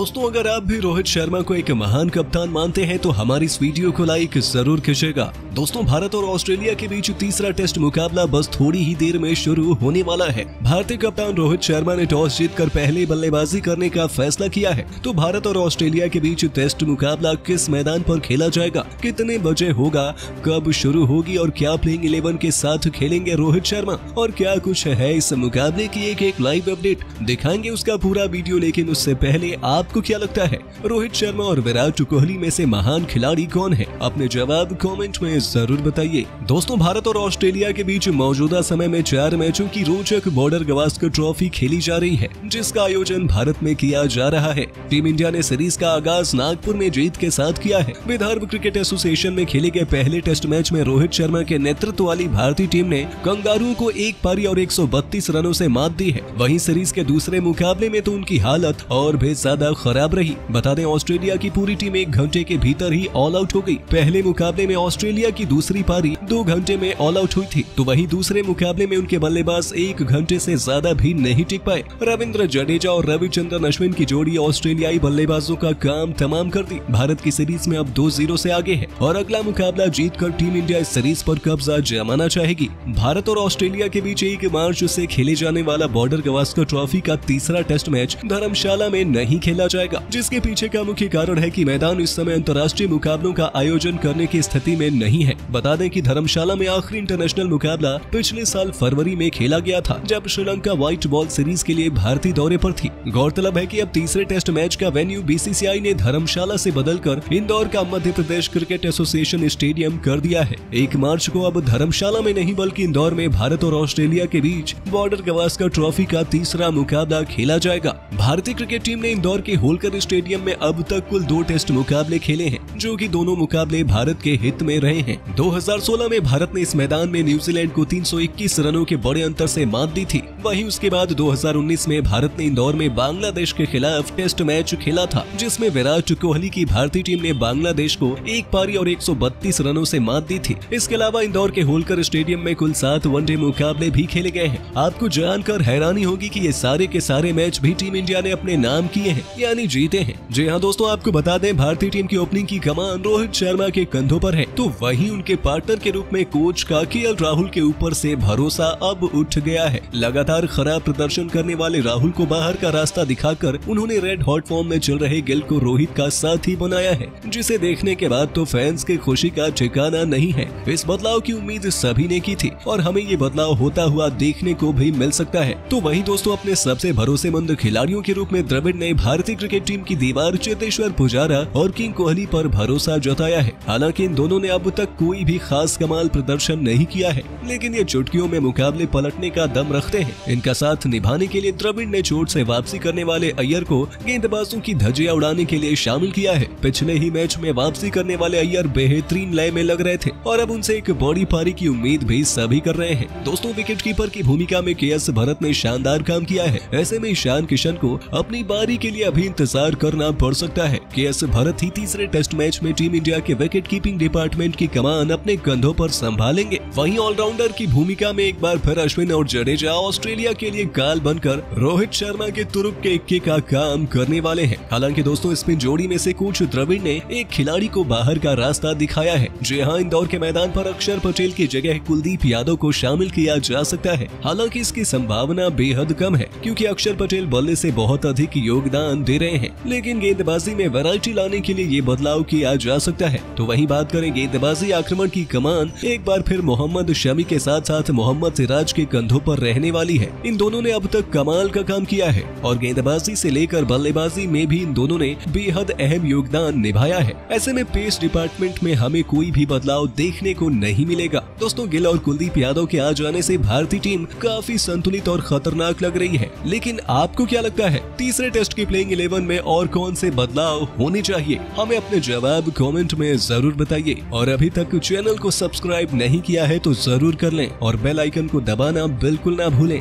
दोस्तों, अगर आप भी रोहित शर्मा को एक महान कप्तान मानते हैं तो हमारी इस वीडियो को लाइक ज़रूर खींचेगा। दोस्तों, भारत और ऑस्ट्रेलिया के बीच तीसरा टेस्ट मुकाबला बस थोड़ी ही देर में शुरू होने वाला है। भारतीय कप्तान रोहित शर्मा ने टॉस जीतकर पहले बल्लेबाजी करने का फैसला किया है। तो भारत और ऑस्ट्रेलिया के बीच टेस्ट मुकाबला किस मैदान पर खेला जाएगा? कितने बजे होगा? कब शुरू होगी? और क्या प्लेइंग इलेवन के साथ खेलेंगे रोहित शर्मा? और क्या कुछ है इस मुकाबले की एक एक लाइव अपडेट दिखाएँगे उसका पूरा वीडियो, लेकिन उससे पहले आपको क्या लगता है? रोहित शर्मा और विराट कोहली में से महान खिलाड़ी कौन है? अपने जवाब कमेंट में ज़रूर बताइए। दोस्तों, भारत और ऑस्ट्रेलिया के बीच मौजूदा समय में चार मैचों की रोचक बॉर्डर गवास्कर ट्रॉफी खेली जा रही है, जिसका आयोजन भारत में किया जा रहा है। टीम इंडिया ने सीरीज़ का आगाज़ नागपुर में जीत के साथ किया है। विदर्भ क्रिकेट एसोसिएशन में खेले गए पहले टेस्ट मैच में रोहित शर्मा के नेतृत्व वाली भारतीय टीम ने कंगारू को एक पारी और 132 रनों से मात दी है। वहीं सीरीज़ के दूसरे मुकाबले में तो उनकी हालत और भी ज़्यादा खराब रही। बता दें, ऑस्ट्रेलिया की पूरी टीम एक घंटे के भीतर ही ऑल आउट हो गई। पहले मुकाबले में ऑस्ट्रेलिया की दूसरी पारी दो घंटे में ऑल आउट हुई थी। तो वहीं दूसरे मुकाबले में उनके बल्लेबाज एक घंटे से ज़्यादा भी नहीं टिक पाए। रविंद्र जडेजा और रविचंद्रन अश्विन की जोड़ी ऑस्ट्रेलियाई बल्लेबाजों का काम तमाम कर दी। भारत की सीरीज़ में अब दो ज़ीरो ऐसी आगे है। और अगला मुकाबला जीतकर टीम इंडिया इस सीरीज़ आरोप कब्जा जमाना चाहेगी। भारत और ऑस्ट्रेलिया के बीच एक मार्च ऐसी खेले जाने वाला बॉर्डर गवास्कर ट्रॉफी का तीसरा टेस्ट मैच धर्मशाला में नहीं खेला जाएगा, जिसके पीछे का मुख्य कारण है कि मैदान इस समय अंतर्राष्ट्रीय मुकाबलों का आयोजन करने की स्थिति में नहीं है। बता दें कि धर्मशाला में आखिरी इंटरनेशनल मुकाबला पिछले साल फरवरी में खेला गया था, जब श्रीलंका व्हाइट बॉल सीरीज़ के लिए भारतीय दौरे पर थी। गौरतलब है कि अब तीसरे टेस्ट मैच का वेन्यू बीसीसीआई ने धर्मशाला से बदलकर इंदौर का Madhya Pradesh cricket association stadium कर दिया है। एक मार्च को अब धर्मशाला में नहीं, बल्कि इंदौर में भारत और ऑस्ट्रेलिया के बीच बॉर्डर गवास्कर ट्रॉफी का तीसरा मुकाबला खेला जाएगा। भारतीय क्रिकेट टीम ने इंदौर के होलकर स्टेडियम में अब तक कुल दो टेस्ट मुकाबले खेले हैं, जो कि दोनों मुकाबले भारत के हित में रहे हैं। 2016 में भारत ने इस मैदान में न्यूजीलैंड को 321 रनों के बड़े अंतर से मात दी थी। वहीं उसके बाद 2019 में भारत ने इंदौर में बांग्लादेश के खिलाफ टेस्ट मैच खेला था, जिसमें विराट कोहली की भारतीय टीम ने बांग्लादेश को एक पारी और 132 रनों ऐसी मात दी थी। इसके अलावा इंदौर के होलकर स्टेडियम में कुल सात वनडे मुकाबले भी खेले गए हैं। आपको जानकर हैरानी होगी की ये सारे के सारे मैच भी टीम इंडिया ने अपने नाम किए हैं, यानी जीते हैं। जी हाँ दोस्तों, आपको बता दें, भारतीय टीम की ओपनिंग की कमान रोहित शर्मा के कंधों पर है। तो वहीं उनके पार्टनर के रूप में कोच का के राहुल के ऊपर से भरोसा अब उठ गया है। लगातार खराब प्रदर्शन करने वाले राहुल को बाहर का रास्ता दिखाकर उन्होंने रेड हॉट फॉर्म में चल रहे गिल को रोहित का साथी बनाया है, जिसे देखने के बाद तो फैंस के खुशी का ठिकाना नहीं है। इस बदलाव की उम्मीद सभी ने की थी, और हमें ये बदलाव होता हुआ देखने को भी मिल सकता है। तो वही दोस्तों, अपने सबसे भरोसेमंद खिलाड़ियों के रूप में द्रविड़ ने भारतीय क्रिकेट टीम की दीवार चेतेश्वर पुजारा और किंग कोहली पर भरोसा जताया है। हालाँकि इन दोनों ने अब तक कोई भी खास कमाल प्रदर्शन नहीं किया है, लेकिन ये चुटकियों में मुकाबले पलटने का दम रखते हैं। इनका साथ निभाने के लिए द्रविड़ ने चोट से वापसी करने वाले अय्यर को गेंदबाजों की धजिया उड़ाने के लिए शामिल किया है। पिछले ही मैच में वापसी करने वाले अय्यर बेहतरीन लय में लग रहे थे, और अब उनसे एक बड़ी पारी की उम्मीद भी सभी कर रहे हैं। दोस्तों विकेट कीपर की भूमिका में के भरत ने शानदार काम किया है। ऐसे में ईशान किशन को अपनी बारी के लिए अभी इंतज़ार करना पड़ सकता है। के एस भरत ही तीसरे टेस्ट मैच में टीम इंडिया के विकेट कीपिंग डिपार्टमेंट की कमान अपने कंधों पर संभालेंगे। वहीं ऑलराउंडर की भूमिका में एक बार फिर अश्विन और जडेजा ऑस्ट्रेलिया के लिए काल बनकर रोहित शर्मा के तुरुप के इक्के का काम करने वाले हैं। हालाँकि दोस्तों स्पिन जोड़ी में से कोच द्रविड़ ने एक खिलाड़ी को बाहर का रास्ता दिखाया है, जी हाँ इंदौर के मैदान पर अक्षर पटेल की जगह कुलदीप यादव को शामिल किया जा सकता है। हालाँकि इसकी संभावना बेहद कम है, क्योंकि अक्षर पटेल बल्ले से बहुत अधिक योगदान दे रहे हैं, लेकिन गेंदबाजी में वैरायटी लाने के लिए ये बदलाव किया जा सकता है। तो वहीं बात करें गेंदबाजी आक्रमण की कमान, एक बार फिर मोहम्मद शमी के साथ साथ मोहम्मद सिराज के कंधों पर रहने वाली है। इन दोनों ने अब तक कमाल का काम किया है और गेंदबाजी से लेकर बल्लेबाजी में भी इन दोनों ने बेहद अहम योगदान निभाया है। ऐसे में पेस डिपार्टमेंट में हमें कोई भी बदलाव देखने को नहीं मिलेगा। दोस्तों, गिल और कुलदीप यादव के आ जाने से भारतीय टीम काफ़ी संतुलित और खतरनाक लग रही है। लेकिन आपको क्या लगता है, तीसरे टेस्ट की प्लेइंग इलेवन में और कौन से बदलाव होने चाहिए, हमें अपने जवाब कमेंट में ज़रूर बताइए। और अभी तक चैनल को सब्सक्राइब नहीं किया है तो ज़रूर कर लें और बेल आइकन को दबाना बिल्कुल ना भूलें।